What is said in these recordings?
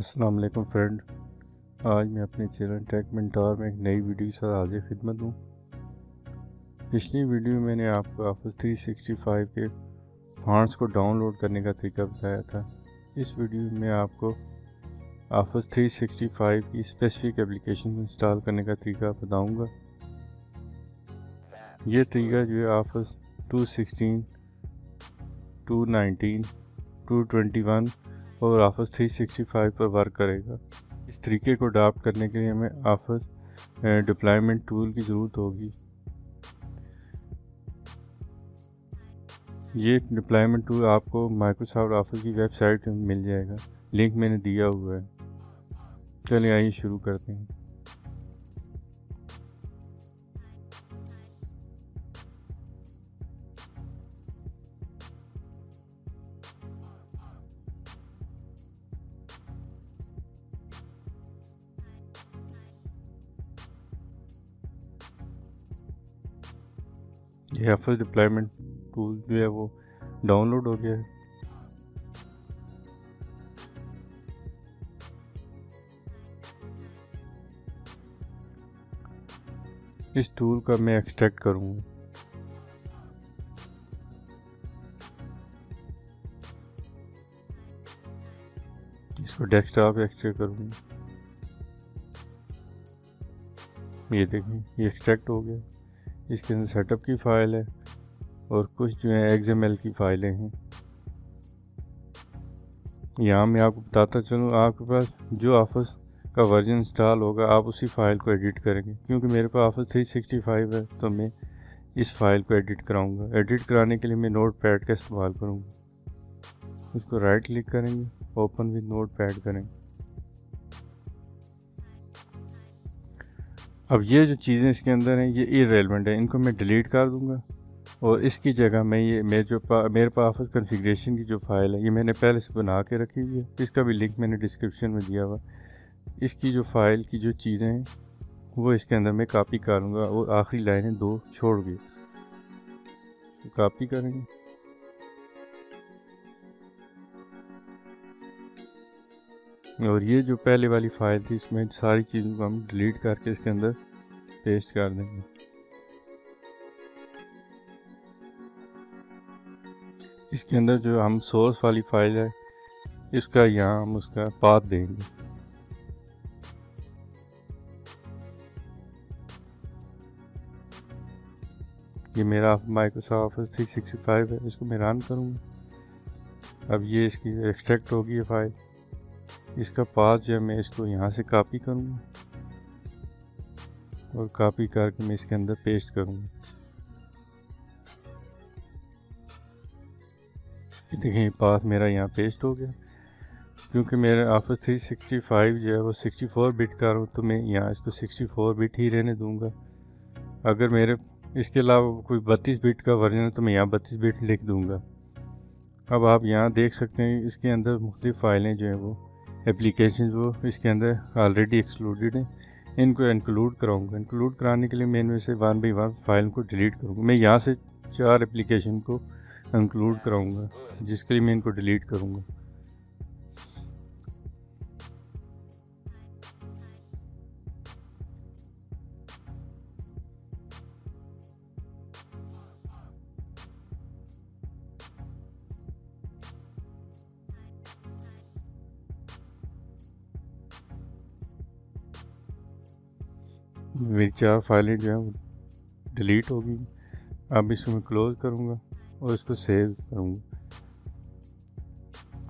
अस्सलाम वालेकुम फ्रेंड। आज मैं अपने चैनल टेक मिनटार में एक नई वीडियो के साथ हाजिर खिदमत हूँ। पिछली वीडियो में मैंने आपको ऑफ़िस 365 के फॉन्ट्स को डाउनलोड करने का तरीका बताया था। इस वीडियो में आपको ऑफ़िस 365 की स्पेसिफिक एप्लीकेशन इंस्टॉल करने का तरीका बताऊँगा। ये तरीका जो है ऑफ़िस 216, 219, 221 और ऑफ़िस 365 पर वर्क करेगा। इस तरीके को अडाप्ट करने के लिए हमें ऑफ़िस डिप्लॉयमेंट टूल की ज़रूरत होगी। ये डिप्लॉयमेंट टूल आपको माइक्रोसॉफ्ट ऑफ़िस की वेबसाइट मिल जाएगा। लिंक मैंने दिया हुआ है। चलिए आइए शुरू करते हैं। ये एफ़ डिप्लॉयमेंट टूल जो है वो डाउनलोड हो गया है। इस टूल का मैं एक्सट्रैक्ट करूँगा। इसको डेस्कटॉप एक्सट्रैक्ट करूँगा। ये देखें, ये एक्सट्रैक्ट हो गया। इसके अंदर सेटअप की फ़ाइल है और कुछ जो है एक्सएमएल की फ़ाइलें हैं। यहाँ मैं आपको बताता चलूँ, आपके पास जो ऑफ़िस का वर्जन इंस्टॉल होगा, आप उसी फ़ाइल को एडिट करेंगे। क्योंकि मेरे पास ऑफ़िस 365 है तो मैं इस फ़ाइल को एडिट कराऊँगा। एडिट कराने के लिए मैं नोट पैड का इस्तेमाल करूँगा। उसको राइट क्लिक करेंगे ओपन विद नोट पैड करेंगे। अब ये जो चीज़ें इसके अंदर हैं ये इरेलीवेंट है। इनको मैं डिलीट कर दूँगा। और इसकी जगह मैं ये मेरे जो पा, मेरे पास कन्फिग्रेशन की जो फ़ाइल है ये मैंने पहले से बना के रखी हुई है। इसका भी लिंक मैंने डिस्क्रिप्शन में दिया हुआ इसकी जो फ़ाइल की जो चीज़ें हैं वो इसके अंदर मैं कापी करूँगा और आखिरी लाइनें दो छोड़ गई तो कापी करेंगे। और ये जो पहले वाली फ़ाइल थी, इसमें सारी चीज़ों को हम डिलीट करके इसके अंदर पेस्ट कर देंगे। इसके अंदर जो हम सोर्स वाली फ़ाइल है, इसका यहाँ हम उसका पाथ देंगे। ये मेरा Microsoft office three sixty five है, इसको मैं रन करूँगा। अब ये इसकी एक्सट्रैक्ट होगी ये फ़ाइल इसका पाथ जो है, मैं इसको यहाँ से कॉपी करूँगा। और कॉपी करके मैं इसके अंदर पेस्ट करूँगा। देखिए पाथ मेरा यहाँ पेस्ट हो गया। क्योंकि मेरे ऑफ़िस 365 जो है, वो 64 बिट का हूँ तो मैं यहाँ इसको 64 बिट ही रहने दूँगा। अगर मेरे, इसके अलावा कोई 32 बिट का वर्जन है तो मैं यहाँ 32 बिट लिख दूँगा। अब आप यहाँ देख सकते हैं, इसके अंदर मुख्तु फ़ाइलें जो हैं वो। एप्लीकेशन वो इसके अंदर ऑलरेडी एक्सक्लूडेड हैं। इनको इंक्लूड कराऊँगा। इंक्लूड कराने के लिए मैं इनमें से वन बाई वन फ़ाइल को डिलीट करूँगा। मैं यहाँ से चार एप्लीकेशन को इंक्लूड कराऊँगा, जिसके लिए मैं इनको डिलीट करूँगा। मेरी चार फाइलें जो हैं वो डिलीट होगी। अब इसको मैं क्लोज़ करूँगा और इसको सेव करूँगा।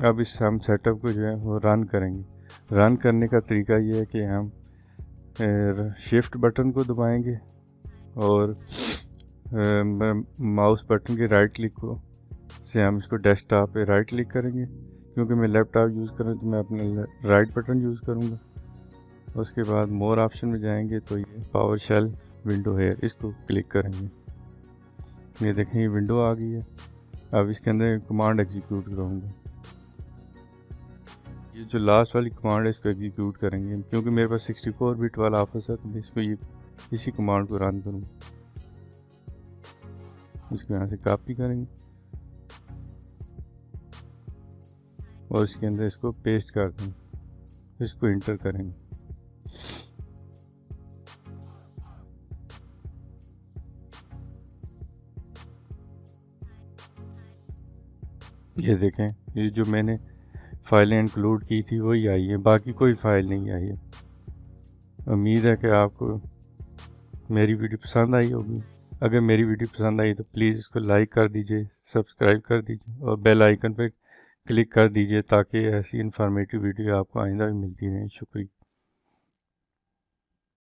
अब इस हम सेटअप को जो है वो रन करेंगे। रन करने का तरीका ये है कि हम शिफ्ट बटन को दबाएँगे और माउस बटन के राइट क्लिक को से हम इसको डेस्कटॉप पे राइट क्लिक करेंगे। क्योंकि मैं लैपटॉप यूज़ करूँ तो मैं अपने राइट बटन यूज़ करूँगा। उसके बाद मोर ऑप्शन में जाएँगे तो ये पावर शेल विंडो है, इसको क्लिक करेंगे। ये देखें, ये विंडो आ गई है। अब इसके अंदर कमांड एग्जीक्यूट करूँगा। ये जो लास्ट वाली कमांड है, इसको एग्जीक्यूट करेंगे। क्योंकि मेरे पास 64 बिट वाला ऑफ़िस है तो मैं इसको ये, इसी कमांड को रन करूँगा इसको यहाँ से कापी करेंगे। और इसके अंदर इसको पेस्ट कर देंगे। इसको इंटर करेंगे। ये देखें, ये जो मैंने फाइलें इंक्लूड की थी, वही आई है, बाकी कोई फ़ाइल नहीं आई है। उम्मीद है कि आपको मेरी वीडियो पसंद आई होगी। अगर मेरी वीडियो पसंद आई तो प्लीज़ इसको लाइक कर दीजिए सब्सक्राइब कर दीजिए और बेल आइकन पर क्लिक कर दीजिए, ताकि ऐसी इन्फॉर्मेटिव वीडियो आपको आइंदा भी मिलती रहे। शुक्रिया।